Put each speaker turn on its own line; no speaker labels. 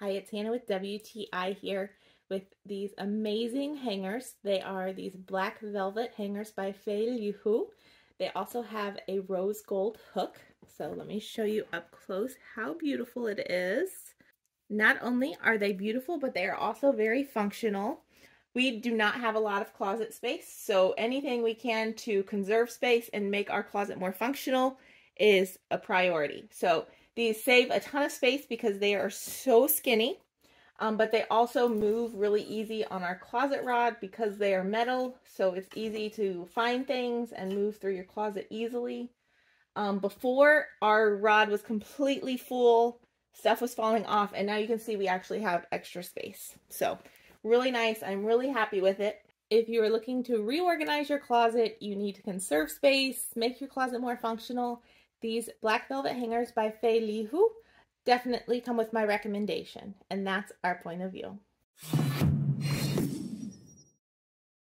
Hi, it's Hannah with WTI here with these amazing hangers. They are these black velvet hangers by Fei Liu Hu. They also have a rose gold hook. So let me show you up close how beautiful it is. Not only are they beautiful, but they are also very functional. We do not have a lot of closet space, so anything we can to conserve space and make our closet more functional is a priority. So these save a ton of space because they are so skinny, um, but they also move really easy on our closet rod because they are metal, so it's easy to find things and move through your closet easily. Um, before, our rod was completely full, stuff was falling off, and now you can see we actually have extra space. So, really nice. I'm really happy with it. If you are looking to reorganize your closet, you need to conserve space, make your closet more functional, these black velvet hangers by FEILIHU definitely come with my recommendation, and that's our point of view.